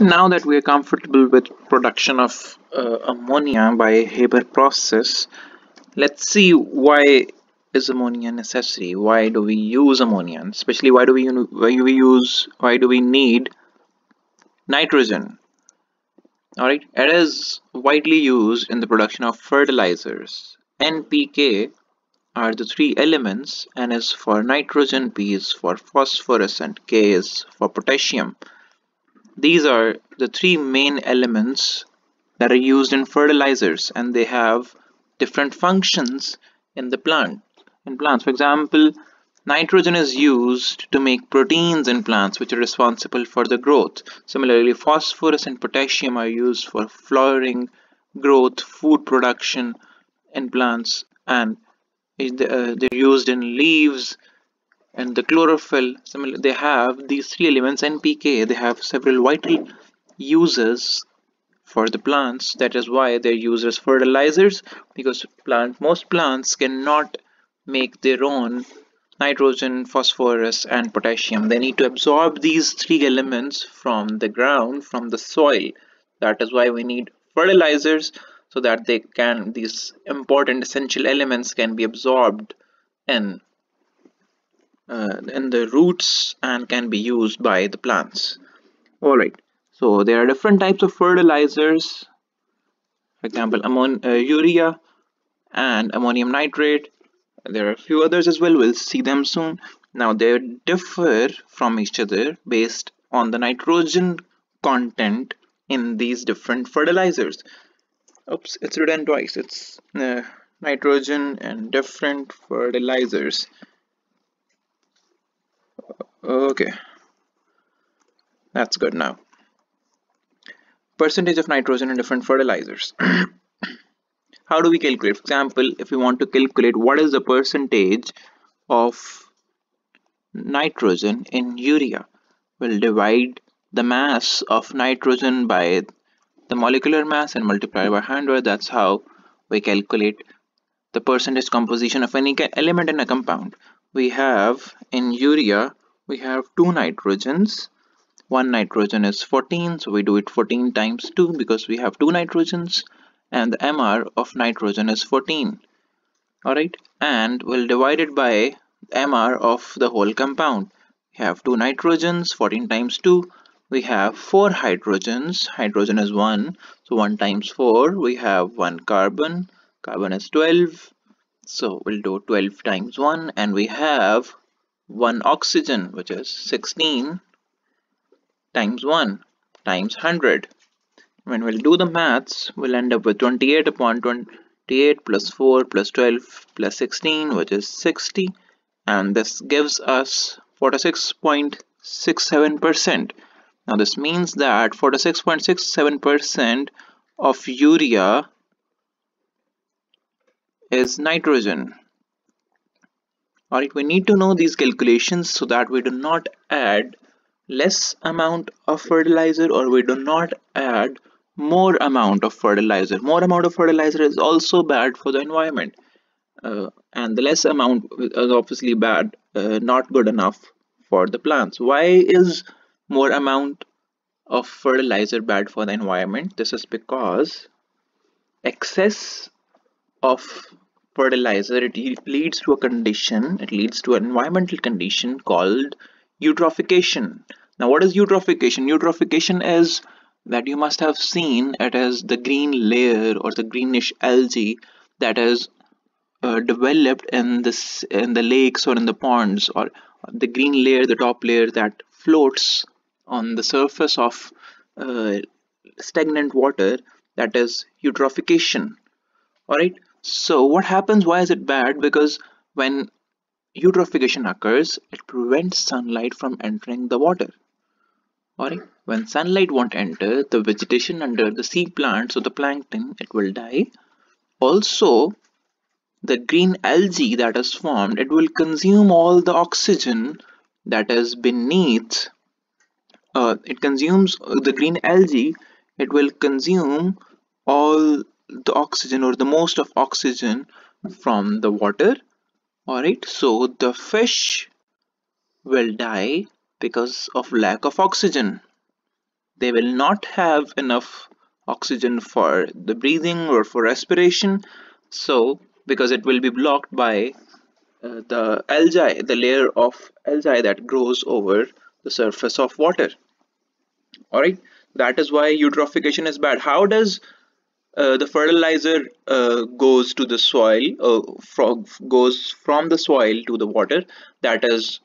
Now that we are comfortable with production of uh, ammonia by Haber process, let's see why is ammonia necessary? Why do we use ammonia? especially why do we why do we use why do we need nitrogen? Alright, it is widely used in the production of fertilizers. NPK are the three elements N is for nitrogen, P is for phosphorus and K is for potassium. These are the three main elements that are used in fertilizers and they have different functions in the plant. In plants, for example, nitrogen is used to make proteins in plants which are responsible for the growth. Similarly, phosphorus and potassium are used for flowering, growth, food production in plants and uh, they're used in leaves, and the chlorophyll similar they have these three elements NPK they have several vital uses for the plants. That is why they're used as fertilizers because plant most plants cannot make their own nitrogen phosphorus and potassium. They need to absorb these three elements from the ground from the soil. That is why we need fertilizers so that they can these important essential elements can be absorbed in in the roots and can be used by the plants. All right. So there are different types of fertilizers. For example ammon uh, urea and ammonium nitrate. There are a few others as well. We'll see them soon. Now they differ from each other based on the nitrogen content in these different fertilizers. Oops it's written twice. It's uh, nitrogen and different fertilizers okay. That's good now. Percentage of nitrogen in different fertilizers. How do we calculate? For example if we want to calculate what is the percentage of nitrogen in urea we'll divide the mass of nitrogen by the molecular mass and multiply by 100 that's how we calculate the percentage composition of any element in a compound. We have in urea we have two nitrogens. One nitrogen is 14 so we do it 14 times 2 because we have two nitrogens and the mr of nitrogen is 14 alright and we'll divide it by mr of the whole compound. We have two nitrogens 14 times 2 we have four hydrogens. Hydrogen is 1 so 1 times 4 we have 1 carbon. Carbon is 12 so we'll do 12 times 1 and we have one oxygen which is 16 times 1 times 100 when we'll do the maths we'll end up with 28 upon 28 plus 4 plus 12 plus 16 which is 60 and this gives us 46.67 percent. Now this means that 46.67 percent of urea is nitrogen Alright, we need to know these calculations so that we do not add less amount of fertilizer or we do not add more amount of fertilizer. More amount of fertilizer is also bad for the environment uh, and the less amount is obviously bad, uh, not good enough for the plants. Why is more amount of fertilizer bad for the environment? This is because excess of fertilizer it leads to a condition it leads to an environmental condition called eutrophication. Now what is eutrophication? Eutrophication is that you must have seen it as the green layer or the greenish algae that is uh, developed in this in the lakes or in the ponds or the green layer the top layer that floats on the surface of uh, stagnant water that is eutrophication. All right so what happens, why is it bad? Because when eutrophication occurs, it prevents sunlight from entering the water. Alright, when sunlight won't enter, the vegetation under the sea plants or the plankton, it will die. Also, the green algae that is formed, it will consume all the oxygen that is beneath. Uh, it consumes the green algae, it will consume all the oxygen or the most of oxygen from the water. Alright so the fish will die because of lack of oxygen. They will not have enough oxygen for the breathing or for respiration. So because it will be blocked by uh, the algae the layer of algae that grows over the surface of water. All right that is why eutrophication is bad. How does uh, the fertilizer uh, goes to the soil uh, from, goes from the soil to the water. That is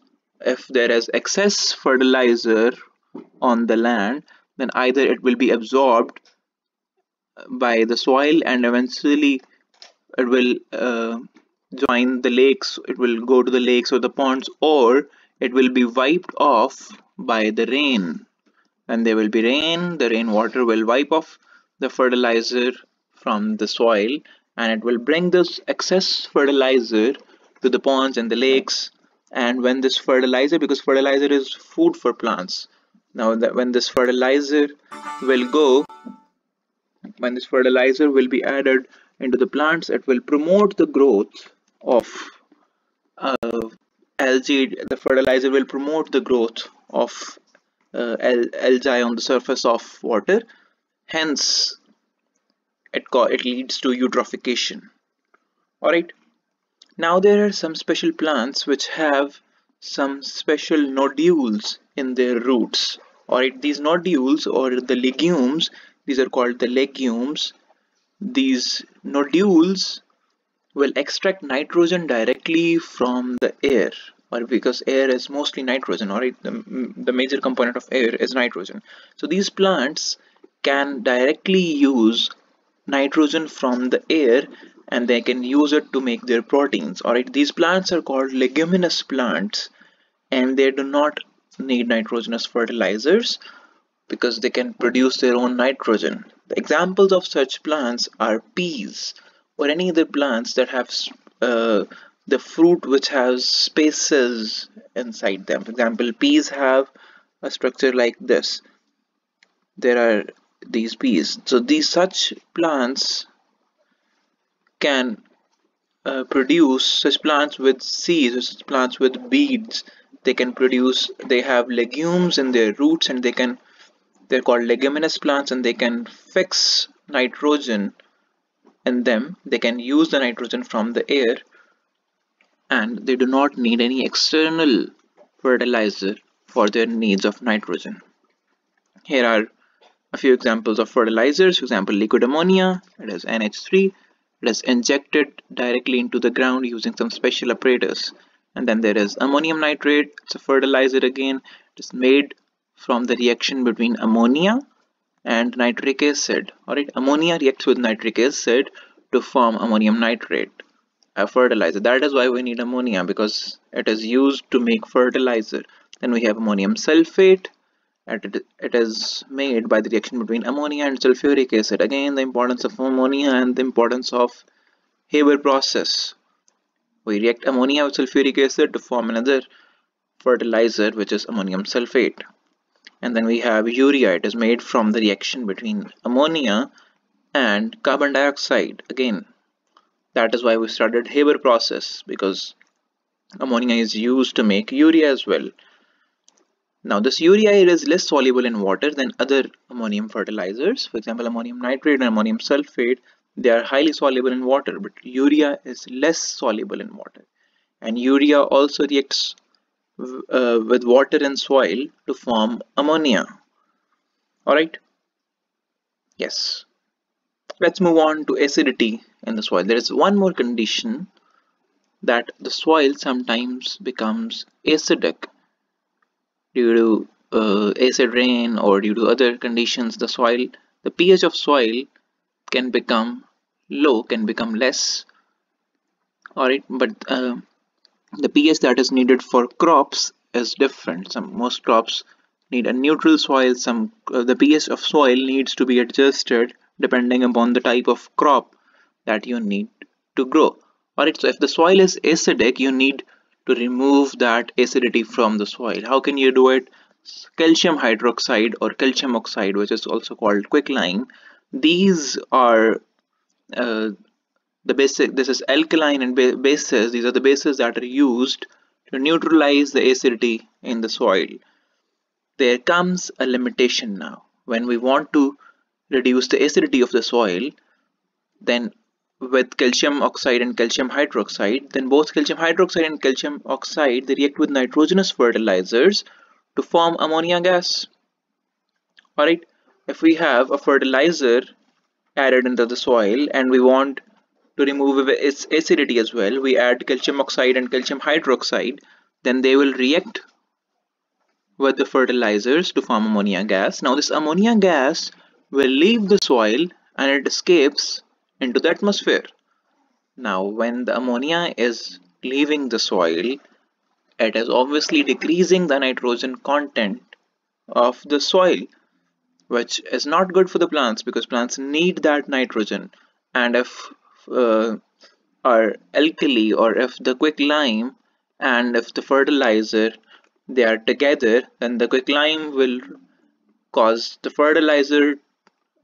if there is excess fertilizer on the land then either it will be absorbed by the soil and eventually it will uh, join the lakes it will go to the lakes or the ponds or it will be wiped off by the rain. And there will be rain the rainwater will wipe off the fertilizer from the soil and it will bring this excess fertilizer to the ponds and the lakes. And when this fertilizer because fertilizer is food for plants. Now that when this fertilizer will go when this fertilizer will be added into the plants it will promote the growth of uh, algae. The fertilizer will promote the growth of uh, algae on the surface of water hence it, it leads to eutrophication. Alright? Now there are some special plants which have some special nodules in their roots. Alright? These nodules or the legumes these are called the legumes. These nodules will extract nitrogen directly from the air or because air is mostly nitrogen or the, the major component of air is nitrogen. So these plants can directly use nitrogen from the air and they can use it to make their proteins alright these plants are called leguminous plants and they do not need nitrogenous fertilizers because they can produce their own nitrogen the examples of such plants are peas or any other plants that have uh, the fruit which has spaces inside them. For example, peas have a structure like this. There are these bees So these such plants can uh, produce such plants with seeds, such plants with beads. They can produce, they have legumes in their roots and they can, they're called leguminous plants and they can fix nitrogen in them. They can use the nitrogen from the air and they do not need any external fertilizer for their needs of nitrogen. Here are a few examples of fertilizers, for example liquid ammonia, it is NH3, it is injected directly into the ground using some special apparatus. And then there is ammonium nitrate, it's a fertilizer again, it is made from the reaction between ammonia and nitric acid. Alright, ammonia reacts with nitric acid to form ammonium nitrate a fertilizer that is why we need ammonia because it is used to make fertilizer then we have ammonium sulfate it, it is made by the reaction between ammonia and sulfuric acid. Again the importance of ammonia and the importance of Haber process. We react ammonia with sulfuric acid to form another fertilizer which is ammonium sulfate. And then we have urea. It is made from the reaction between ammonia and carbon dioxide. Again that is why we started Haber process because ammonia is used to make urea as well. Now this urea is less soluble in water than other ammonium fertilizers. For example, ammonium nitrate and ammonium sulfate, they are highly soluble in water, but urea is less soluble in water. And urea also reacts uh, with water and soil to form ammonia. Alright? Yes. Let's move on to acidity in the soil. There is one more condition that the soil sometimes becomes acidic due to uh, acid rain or due to other conditions the soil the pH of soil can become low can become less. Alright but uh, the pH that is needed for crops is different. Some most crops need a neutral soil some uh, the pH of soil needs to be adjusted depending upon the type of crop that you need to grow. Alright so if the soil is acidic you need to remove that acidity from the soil. How can you do it? Calcium hydroxide or calcium oxide which is also called quicklime these are uh, the basic this is alkaline and ba bases. These are the bases that are used to neutralize the acidity in the soil. There comes a limitation now. When we want to reduce the acidity of the soil then with calcium oxide and calcium hydroxide then both calcium hydroxide and calcium oxide they react with nitrogenous fertilizers to form ammonia gas. Alright? If we have a fertilizer added into the soil and we want to remove its acidity as well we add calcium oxide and calcium hydroxide then they will react with the fertilizers to form ammonia gas. Now this ammonia gas will leave the soil and it escapes into the atmosphere. Now when the ammonia is leaving the soil it is obviously decreasing the nitrogen content of the soil which is not good for the plants because plants need that nitrogen. And if uh, are alkali or if the quicklime and if the fertilizer they are together then the quicklime will cause the fertilizer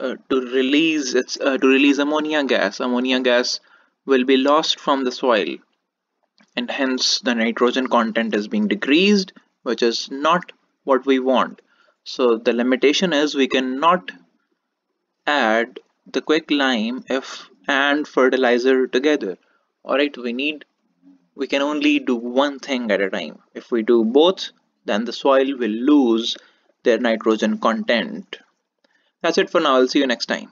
uh, to release its uh, to release ammonia gas. Ammonia gas will be lost from the soil and hence the nitrogen content is being decreased which is not what we want. So the limitation is we cannot add the quicklime if and fertilizer together. Alright we need we can only do one thing at a time. If we do both then the soil will lose their nitrogen content that's it for now. I'll see you next time